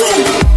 Go.